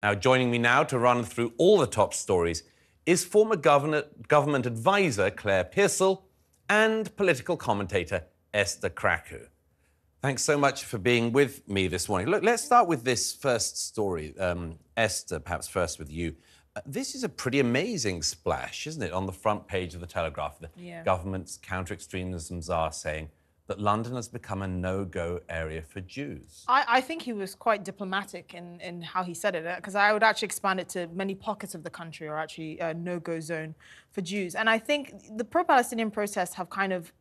Now, joining me now to run through all the top stories is former government, government advisor Claire Pearsall and political commentator Esther Krakue. Thanks so much for being with me this morning. Look, let's start with this first story. Um, Esther, perhaps first with you. Uh, this is a pretty amazing splash, isn't it, on the front page of the Telegraph? The yeah. government's counter extremism czar saying that London has become a no-go area for Jews. I, I, think he was quite diplomatic in, in how he said it, because uh, I would actually expand it to many pockets of the country are actually a no-go zone for Jews. And I think the pro-Palestinian protests have kind of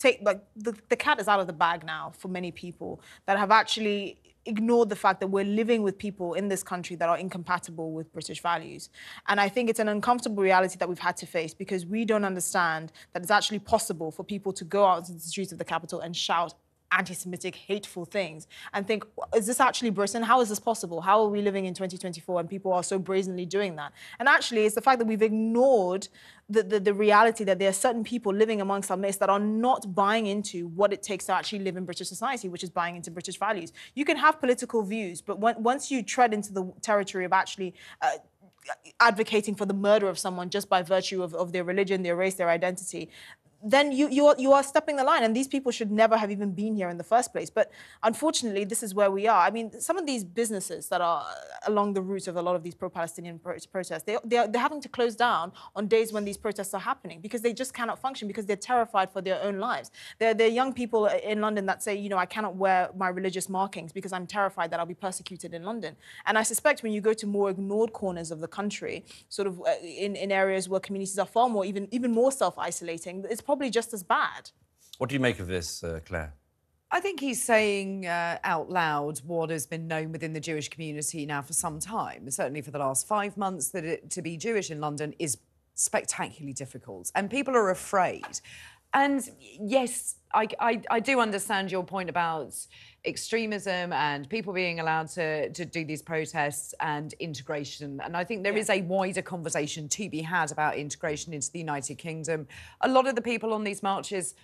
take like the, the cat is out of the bag now for many people that have actually ignored the fact that we're living with people in this country that are incompatible with British values. And I think it's an uncomfortable reality that we've had to face because we don't understand that it's actually possible for people to go out into the streets of the capital and shout anti-Semitic, hateful things and think, is this actually Britain? How is this possible? How are we living in 2024 and people are so brazenly doing that? And actually, it's the fact that we've ignored the, the, the, reality that there are certain people living amongst our midst that are not buying into what it takes to actually live in British society, which is buying into British values. You can have political views, but when, once you tread into the territory of actually uh, advocating for the murder of someone just by virtue of, of their religion, their race, their identity, then you, you, are, you are stepping the line. And these people should never have even been here in the first place. But unfortunately, this is where we are. I mean, some of these businesses that are along the route of a lot of these pro-Palestinian protests, they, they are, they're having to close down on days when these protests are happening because they just cannot function because they're terrified for their own lives. There, there are young people in London that say, you know, I cannot wear my religious markings because I'm terrified that I'll be persecuted in London. And I suspect when you go to more ignored corners of the country, sort of uh, in, in areas where communities are far more, even, even more self-isolating, it's probably just as bad. What do you make of this, uh, Claire? I think he's saying uh, out loud what has been known within the Jewish community now for some time, certainly for the last five months, that it, to be Jewish in London is spectacularly difficult. And people are afraid. And yes, I, I, I, do understand your point about extremism and people being allowed to, to do these protests and integration. And I think there yeah. is a wider conversation to be had about integration into the United Kingdom. A lot of the people on these marches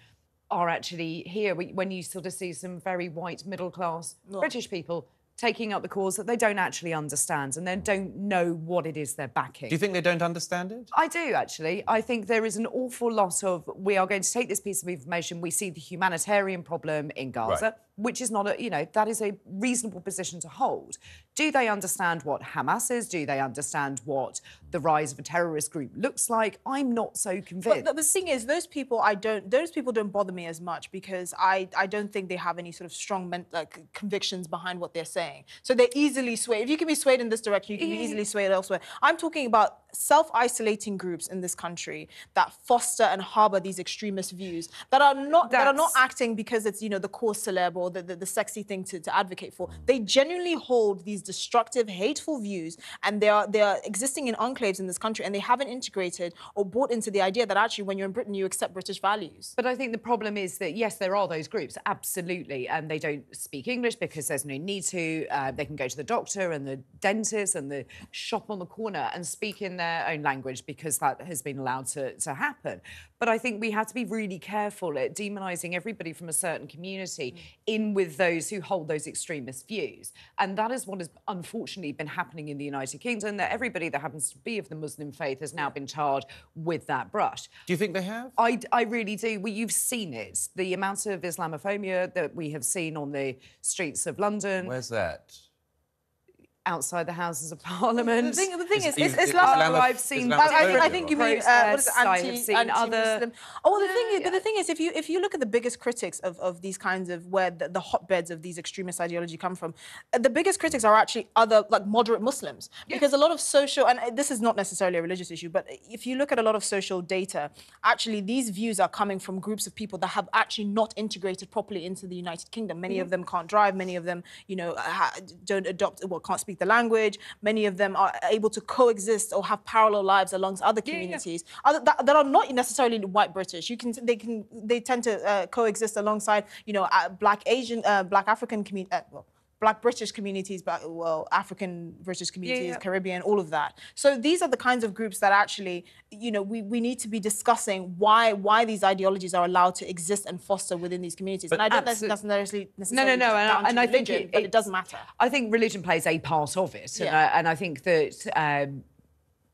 are actually here when you sort of see some very white middle class British people taking up the cause that they don't actually understand and they don't know what it is they're backing. Do you think they don't understand it? I do, actually. I think there is an awful lot of, we are going to take this piece of information, we see the humanitarian problem in Gaza. Right which is not a, you know, that is a reasonable position to hold. Do they understand what Hamas is? Do they understand what the rise of a terrorist group looks like? I'm not so convinced. But the, thing is, those people, I don't, those people don't bother me as much because I, I don't think they have any sort of strong like, convictions behind what they're saying. So they're easily swayed. If you can be swayed in this direction, you can be easily swayed elsewhere. I'm talking about self-isolating groups in this country that foster and harbor these extremist views that are not That's... that are not acting because it's you know the cause célèbre or the, the, the sexy thing to, to advocate for. They genuinely hold these destructive, hateful views, and they are they are existing in enclaves in this country, and they haven't integrated or bought into the idea that actually when you're in Britain you accept British values. But I think the problem is that yes, there are those groups, absolutely, and they don't speak English because there's no need to. Uh, they can go to the doctor and the dentist and the shop on the corner and speak in their their own language because that has been allowed to, to happen. But I think we have to be really careful at demonising everybody from a certain community mm. in with those who hold those extremist views. And that is what has unfortunately been happening in the United Kingdom, that everybody that happens to be of the Muslim faith has now been charred with that brush. Do you think they have? I, I really do. Well, you've seen it. The amount of Islamophobia that we have seen on the streets of London. Where's that? Outside the Houses of Parliament. The thing, the thing is, is, is, Islam, Islam, I've seen. I, I, think you mean uh, what is it, anti, I have seen other. Oh, well, the thing is, but the thing is, if you if you look at the biggest critics of, of these kinds of where the, the hotbeds of these extremist ideology come from, uh, the biggest critics are actually other like moderate Muslims because a lot of social and uh, this is not necessarily a religious issue, but if you look at a lot of social data, actually these views are coming from groups of people that have actually not integrated properly into the United Kingdom. Many mm -hmm. of them can't drive. Many of them, you know, don't adopt well, can't speak the language many of them are able to coexist or have parallel lives amongst other communities yeah, yeah. That, that, are not necessarily white British. You can they can they tend to uh, coexist alongside you know uh, black Asian uh, black African community. Uh, well, Black British communities, but well, African British communities, yeah. Caribbean, all of that. So these are the kinds of groups that actually, you know, we, we need to be discussing why why these ideologies are allowed to exist and foster within these communities. and I don't absolute- that's necessarily No, necessarily no, no, and, down to and I think it, but it, does matter. I think religion plays a part of it, and, Yeah. I, and I think that um,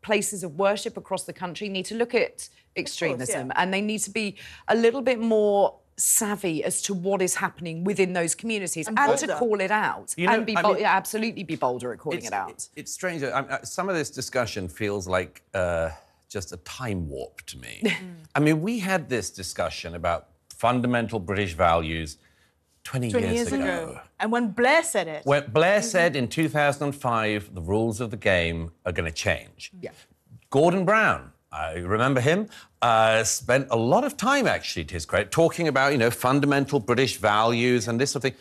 places of worship across the country need to look at extremism, and they need to be a little bit more savvy as to what is happening within those communities and, And to call it out You know, and be I mean- yeah, absolutely be bolder at calling it out. It's, it's strange. I, I, some of this discussion feels like uh, just a time warp to me. I mean, we had this discussion about fundamental British values 20, 20 years, years ago. ago. And when Blair said it, When Blair said in 2005 the rules of the game are going to change. Yeah. Gordon Brown, I remember him, uh, spent a lot of time, actually, to his credit, talking about, you know, fundamental British values and this sort of thing.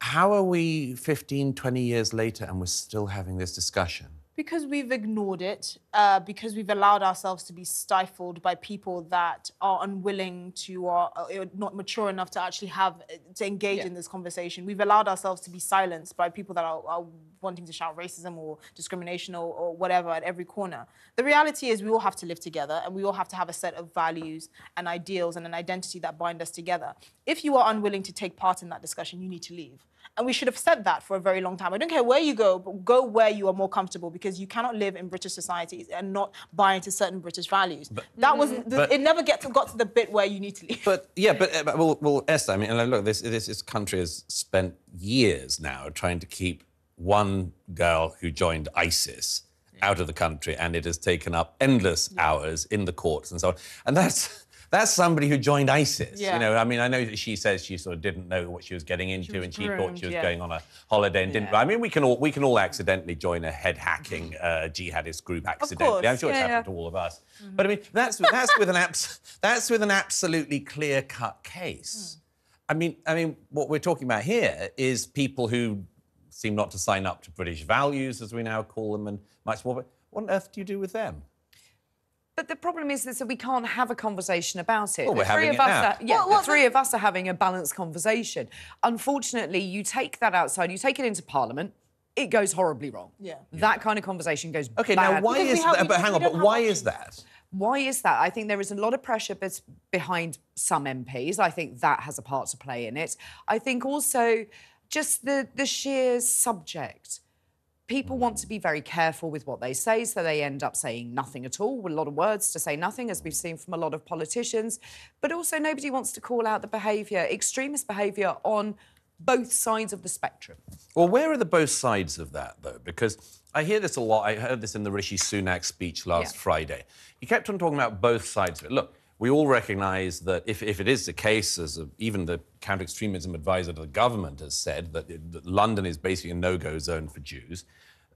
How are we 15, 20 years later and we're still having this discussion? Because we've ignored it, uh, because we've allowed ourselves to be stifled by people that are unwilling to or uh, not mature enough to actually have uh, to engage Yeah. in this conversation. We've allowed ourselves to be silenced by people that are, are wanting to shout racism or discrimination or, or whatever at every corner. The reality is, we all have to live together, and we all have to have a set of values and ideals and an identity that bind us together. If you are unwilling to take part in that discussion, you need to leave. And we should have said that for a very long time. I don't care where you go, but go where you are more comfortable because you cannot live in British societies and not buy into certain British values. But, that wasn't. The, But- it never get to, got to the bit where you need to leave. But yeah, but, uh, but well, well, Esther. I mean, look, this, this this country has spent years now trying to keep one girl who joined ISIS out of the country, and it has taken up endless hours in the courts and so on. And that's that's somebody who joined ISIS. Yeah. You know, I mean, I know that she says she sort of didn't know what she was getting into, was and she thought she was yeah. going on a holiday and didn't. I mean, we can all we can all accidentally join a head hacking uh, jihadist group accidentally. I'm sure it's happened to all of us. But I mean, that's that's with an abs- that's with an absolutely clear cut case. I mean, I mean, what we're talking about here is people who seem not to sign up to British values, as we now call them, and much more. But what on earth do you do with them? But the problem is that we can't have a conversation about it. Well, the we're three having of it us now. Are, yeah, Well, well, the three of us are having a balanced conversation. Unfortunately, you take that outside, you take it into Parliament, it goes horribly wrong. Yeah. That kind of conversation goes Okay, now why Because is that? But hang on, but have why is that? Why is that? I think there is a lot of pressure bes- behind some MPs. I think that has a part to play in it. I think also just the the sheer subject. People want to be very careful with what they say, so they end up saying nothing at all, with a lot of words to say nothing, as we've seen from a lot of politicians. But also, nobody wants to call out the behaviour, extremist behaviour on both sides of the spectrum. Well, where are the both sides of that, though? Because I hear this a lot. I heard this in the Rishi Sunak speech last Yeah. Friday. He kept on talking about both sides of it. Look, we all recognise that if, if it is the case, as a, even the counter extremism advisor to the government has said, that, it- that London is basically a no go zone for Jews.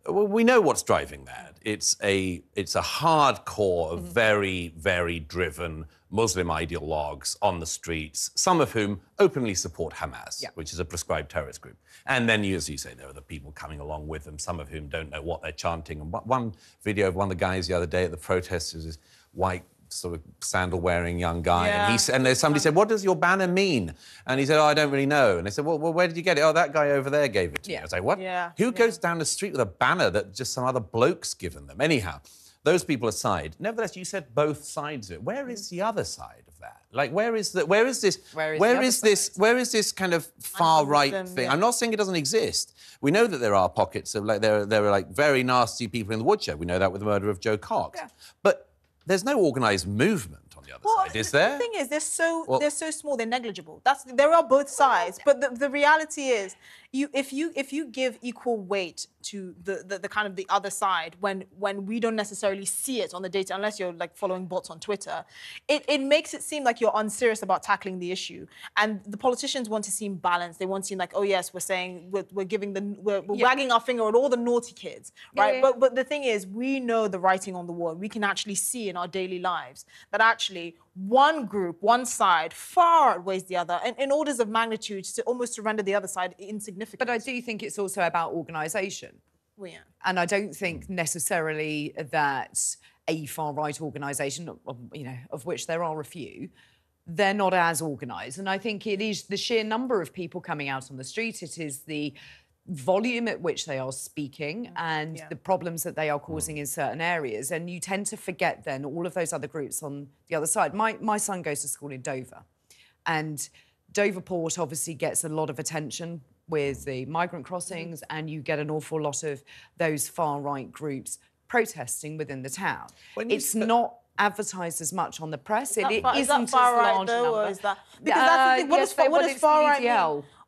Well, we know what's driving that. It's a it's a hardcore, mm-hmm. very very driven Muslim ideologues on the streets, some of whom openly support Hamas, Yeah. which is a prescribed terrorist group. And then, as you say, there are the people coming along with them, some of whom don't know what they're chanting. And one- one video of one of the guys the other day at the protest was this white sort of sandal wearing young guy and he and somebody said what does your banner mean? And he said oh i don't really know. And they said well, well where did you get it? Oh that guy over there gave it to me. I was like what? Yeah, who yeah. goes down the street with a banner that just some other bloke's given them? Anyhow those people aside nevertheless you said both sides of it. Where is mm-hmm. the other side of that? Like where is the where is this Where is where other this where is this kind of far right thing? yeah. i'm not saying it doesn't exist. We know that there are pockets of like there, there are like very nasty people in the woodshed. We know that with the murder of Jo Cox. Yeah. but there's no organized movement the other side is the- there The thing is, they're so Well- they're so small, they're negligible. That's there are both sides, but the, the reality is, you if you if you give equal weight to the, the the kind of the other side when when we don't necessarily see it on the data, unless you're like following bots on Twitter, it, it makes it seem like you're unserious about tackling the issue. And the politicians want to seem balanced. They want to seem like, oh yes, we're saying we're, we're giving the we're, we're Yeah. wagging our finger at all the naughty kids, Yeah, right? yeah. But but the thing is, we know the writing on the wall. We can actually see in our daily lives that actually one group, one side, far outweighs the other, and in orders of magnitude, to almost to render the other side insignificant. But I do think it's also about organisation. Well, yeah. And I don't think necessarily that a far right organisation, you know, of which there are a few, they're not as organised. And I think it is the sheer number of people coming out on the street. It is the volume at which they are speaking mm. and Yeah. the problems that they are mm. causing in certain areas. And you tend to forget then all of those other groups on the other side. My, my son goes to school in Dover, and Dover Port obviously gets a lot of attention with the migrant crossings, mm. and you get an awful lot of those far right groups protesting within the town. When It's sp- not advertised as much on the press. Is that it far- is isn't that far as right large a though, or is that because that's the Uh, thing? What yes, does they- fa- what well, it's far right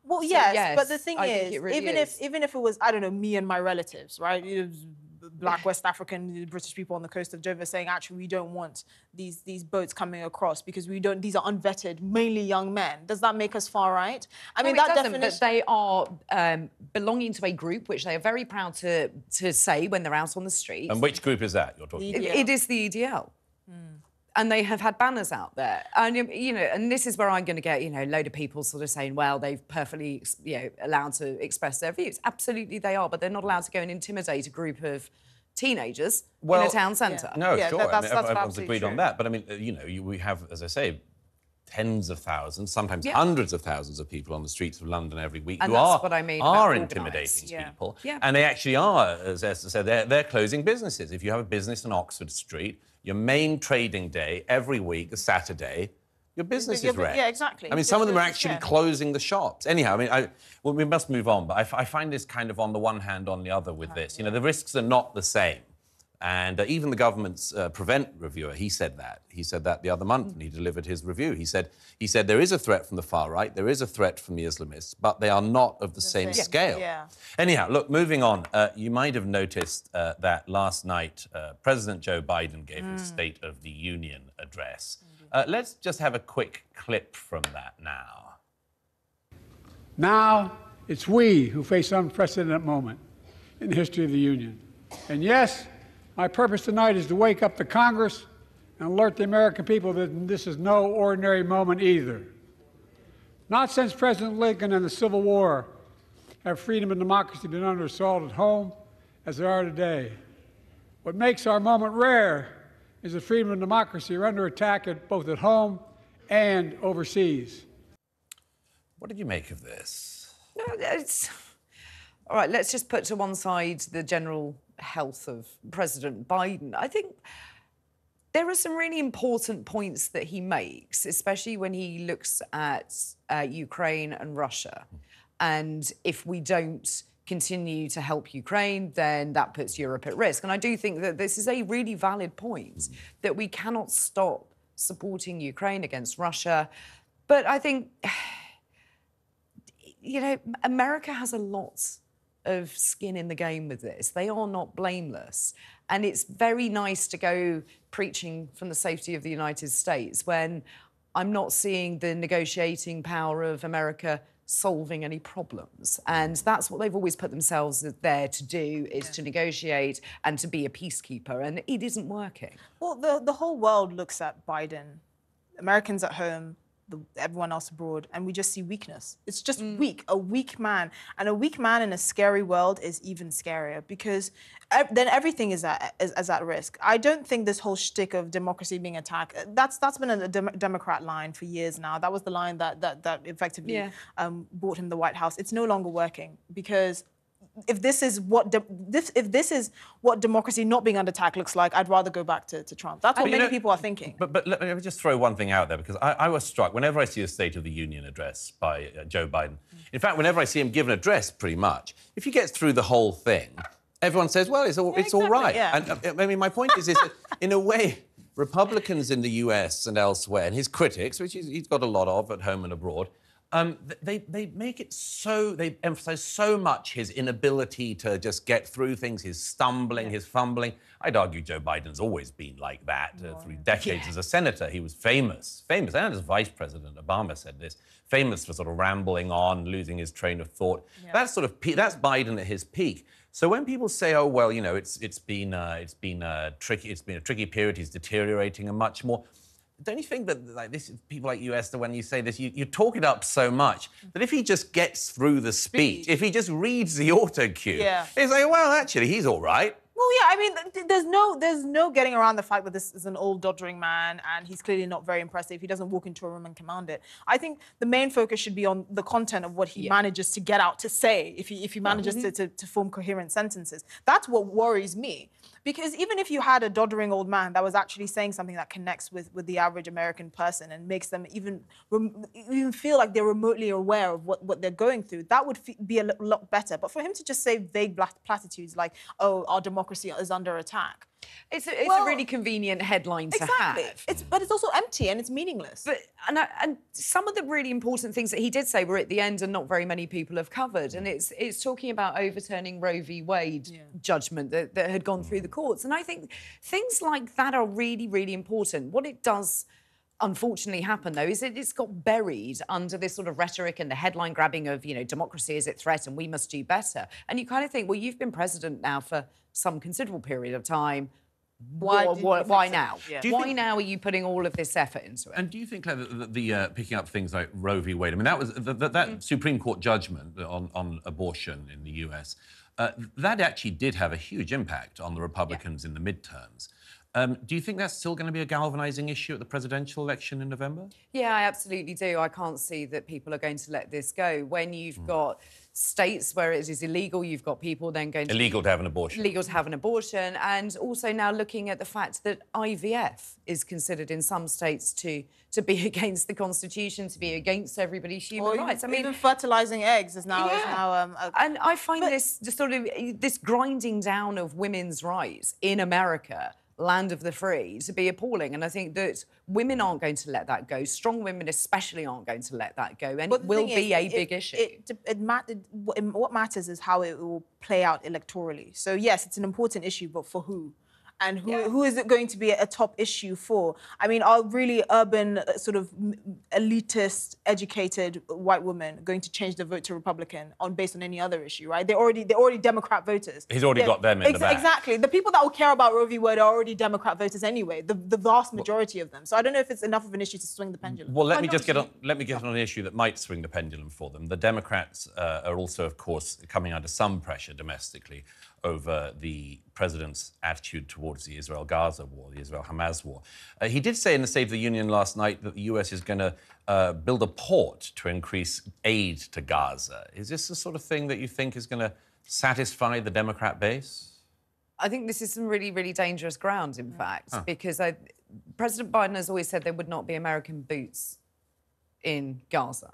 mean? EDL. Well, So, yes, but the thing I is, really even is. if even if it was I don't know me and my relatives, right? It was Black West African British people on the coast of Dover saying actually we don't want these these boats coming across because we don't these are unvetted mainly young men. Does that make us far right? I mean no, it that doesn't, definition. but they are um, belonging to a group which they are very proud to to say when they're out on the street. And which group is that you're talking The about? It- it is the EDL. And they have had banners out there, and you know, and this is where I'm going to get you know a load of people sort of saying, well, they've perfectly you know allowed to express their views. Absolutely, they are, but they're not allowed to go and intimidate a group of teenagers in a town centre. No, Yeah, sure. that- that's- I mean, that's everyone's absolutely agreed on that. But I mean, uh, you know, you, we have, as I say, tens of thousands, sometimes Yeah. hundreds of thousands of people on the streets of London every week And who that's are, what I mean are intimidating yeah. people. Yeah. And they actually are, as Esther said, they're, they're closing businesses. If you have a business in Oxford Street, your main trading day every week is Saturday. Your business is wrecked. yeah, exactly. I mean, some of them are Yeah. actually closing the shops. Anyhow, I mean, I, well, we must move on. But I, f- I find this kind of on the one hand, on the other with this. You know, the risks are not the same. And uh, even the government's uh, prevent reviewer, he said that. He said that the other month, when he delivered his review. He said, he said there is a threat from the far right, there is a threat from the Islamists, but they are not of the, same, same. scale. Yeah. Anyhow, look, moving on. Uh, you might have noticed uh, that last night uh, President Joe Biden gave his State of the Union address. Uh, let's just have a quick clip from that now. Now it's we who face an unprecedented moment in the history of the Union. And yes, my purpose tonight is to wake up the Congress and alert the American people that this is no ordinary moment either. Not since President Lincoln and the Civil War have freedom and democracy been under assault at home as they are today. What makes our moment rare is that freedom and democracy are under attack at both at home and overseas. What did you make of this? No, it's... All right, let's just put to one side the general health of President Biden. I think there are some really important points that he makes, especially when he looks at uh, Ukraine and Russia. And if we don't continue to help Ukraine, then that puts Europe at risk. And I do think that this is a really valid point that we cannot stop supporting Ukraine against Russia. But I think you know, America has a lot of skin in the game with this. They are not blameless. And it's very nice to go preaching from the safety of the United States when I'm not seeing the negotiating power of America solving any problems. And that's what they've always put themselves there to do is to negotiate and to be a peacekeeper. And it isn't working. Well, the, the whole world looks at Biden, Americans at home, the, everyone else abroad, and we just see weakness. It's just weak, a weak man. And a weak man in a scary world is even scarier because ev- then everything is at, is, is at risk. I don't think this whole shtick of democracy being attacked, uh, that's, that's been a dem- Democrat line for years now. That was the line that, that, that effectively Yeah. um, brought him the White House. It's no longer working because if this is what this if this is what democracy not being under attack looks like, I'd rather go back to, to Trump. That's what many know- people are thinking. But, but let me just throw one thing out there because I, I was struck whenever I see a State of the Union address by uh, Joe Biden. In fact, whenever I see him give an address, pretty much, if he gets through the whole thing, everyone says, well, it's all, it's all exactly, right. yeah. And uh, I mean, my point is, is that in a way, Republicans in the US and elsewhere, and his critics, which he's, he's got a lot of at home and abroad, um, they, they make it so, they emphasize so much his inability to just get through things, his stumbling, his fumbling. I'd argue Joe Biden's always been like that uh, through decades as a senator. He was famous, famous, and as vice president, Obama said this, famous for sort of rambling on, losing his train of thought. That's sort of, pe- that's Biden at his peak. So when people say, "Oh well, you know, it's it's been uh, it's been uh, tricky, it's been a tricky period, he's deteriorating, and much more," don't you think that like this, people like you, Esther, when you say this, you, you talk it up so much that if he just gets through the speech, Speech. if he just reads the auto cue, Yeah. they like "Well, actually, he's all right." Well, yeah, I mean, there's no there's no getting around the fact that this is an old doddering man and he's clearly not very impressive. He doesn't walk into a room and command it. I think the main focus should be on the content of what he manages to get out to say. If he if he manages to, mm-hmm. to to form coherent sentences, that's what worries me. Because even if you had a doddering old man that was actually saying something that connects with, with the average American person and makes them even even feel like they're remotely aware of what, what they're going through, that would be a lot better. But for him to just say vague platitudes like, "Oh, our democracy is under attack," It's a, it's Well, a really convenient headline to exactly. have. It's but it's also empty and it's meaningless. But and, I, and some of the really important things that he did say were at the end, and not very many people have covered. And it's it's talking about overturning Roe v. Wade judgment that, that had gone through the courts. And I think things like that are really really important. What it does. Unfortunately, happen though is that it's got buried under this sort of rhetoric and the headline grabbing of you know democracy is at threat and we must do better. And you kind of think, well, you've been president now for some considerable period of time. Why, didn't why, why now? Yeah. Why think- now are you putting all of this effort into it? And do you think, Claire, that the, the uh, picking up things like Roe v. Wade? I mean, that was the, the, that Supreme Court judgment on, on abortion in the U.S. Uh, that actually did have a huge impact on the Republicans in the midterms. Um, do you think that's still going to be a galvanizing issue at the presidential election in November? Yeah, I absolutely do. I can't see that people are going to let this go. When you've Hmm. got states where it is illegal, you've got people then going to Illegal to have an abortion. illegal to have an abortion, and also now looking at the fact that IVF is considered in some states to to be against the constitution, to be against everybody's human or even, rights. I mean, even fertilizing eggs is now is Yeah. now um, a, and I find this just sort of this grinding down of women's rights in America, land of the free, to be appalling. And I think that women aren't going to let that go. Strong women, especially, aren't going to let that go, and it will be is, a it- big issue. It, it, mat- what matters is how it will play out electorally. So yes, it's an important issue, but for who? And who, who is it going to be a top issue for? I mean, are really urban, uh, sort of elitist, educated white women going to change the vote to Republican on based on any other issue? Right? They're already they're already Democrat voters. He's already got them in the bag. Exactly. The people that will care about Roe v. Wade are already Democrat voters anyway. The, the vast majority of them. So I don't know if it's enough of an issue to swing the pendulum. Well, let I me just get on. Let me get on an issue that might swing the pendulum for them. The Democrats uh, are also, of course, coming under some pressure domestically over the president's attitude towards the Israel-Gaza war, the Israel-Hamas war. Uh, he did say in the State of the Union last night that the U.S. is going to uh, build a port to increase aid to Gaza. Is this the sort of thing that you think is going to satisfy the Democrat base? I think this is some really, really dangerous ground, in fact, because I, President Biden has always said there would not be American boots in Gaza.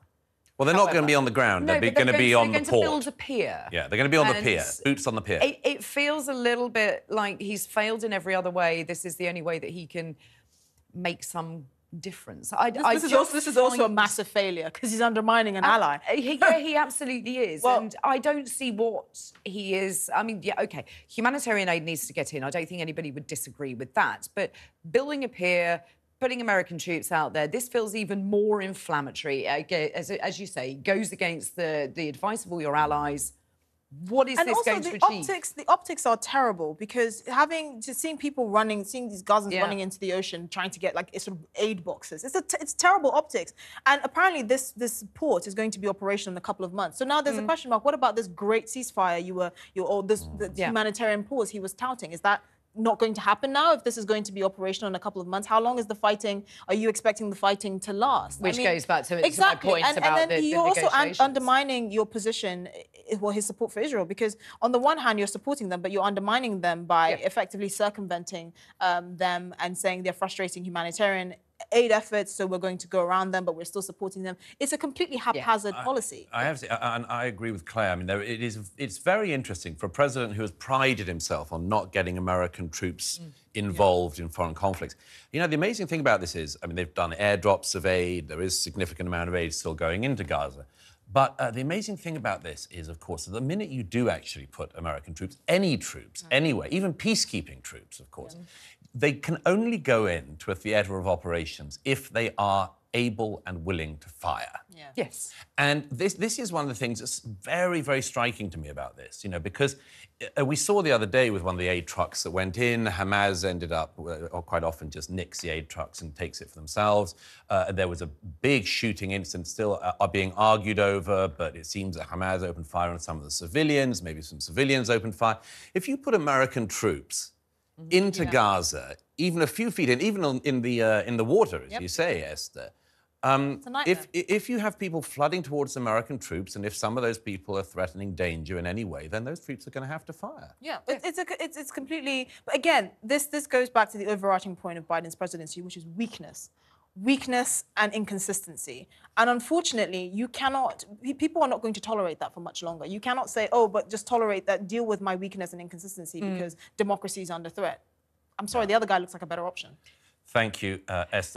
Well, they're not going to be on the ground. they're but going to be on the port. they're on the going to build a pier. Yeah, they're going to be on the pier. Boots on the pier. It, it feels a little bit like he's failed in every other way. This is the only way that he can make some difference. I, I This, is, just also, this is also a massive failure because he's undermining an ally. Uh, He, yeah, he absolutely is. Well- and I don't see what he is. I mean, yeah, okay, humanitarian aid needs to get in. I don't think anybody would disagree with that. But building a pier, putting American troops out there, this feels even more inflammatory. As, as you say, goes against the, the advice of all your allies. What is and this also going the to achieve? optics, the optics are terrible because having just seeing people running, seeing these Gazans Yeah. running into the ocean trying to get like sort of aid boxes. It's a t- it's terrible optics. And apparently this this port is going to be operational in a couple of months. So now Mm. there's a question mark. What about this great ceasefire you were you or this Yeah. humanitarian pause he was touting? Is that not going to happen now if this is going to be operational in a couple of months? How long is the fighting are you expecting the fighting to last? Which goes back to- to my exactly. Point and, about and then the- the you're also un- undermining your position eh, well his support for Israel because on the one hand you're supporting them but you're undermining them by Yeah. effectively circumventing um, them and saying they're frustrating humanitarian aid efforts so we're going to go around them but we're still supporting them it's a completely haphazard policy I have to, and I agree with Claire. I mean, there, it is. It's very interesting for a president who has prided himself on not getting American troops Mm. involved in foreign conflicts. You know, the amazing thing about this is, I mean, they've done airdrops of aid. There is significant amount of aid still going into Gaza. But uh, the amazing thing about this is, of course, that the minute you do actually put American troops, any troops, anywhere, even peacekeeping troops, of course, they can only go into a theatre of operations if they are able and willing to fire. Yeah. Yes. And this, this is one of the things that's very, very striking to me about this, you know, because uh, we saw the other day with one of the aid trucks that went in, Hamas ended up, uh, or quite often just nicks the aid trucks and takes it for themselves. Uh, there was a big shooting incident still uh, are being argued over, but it seems that Hamas opened fire on some of the civilians, maybe some civilians opened fire. If you put American troops into Gaza, even a few feet in, even on, in, the, uh, in the water, as Yep. you say, Esther, um, if, if you have people flooding towards American troops, and if some of those people are threatening danger in any way, then those troops are going to have to fire. Yeah, it- it's, a, it's it's completely. But again, this this goes back to the overarching point of Biden's presidency, which is weakness, weakness and inconsistency. And unfortunately, you cannot. People are not going to tolerate that for much longer. You cannot say, "Oh, but just tolerate that. Deal with my weakness and inconsistency because democracy is under threat." I'm sorry, the other guy looks like a better option. Thank you, uh, Esther.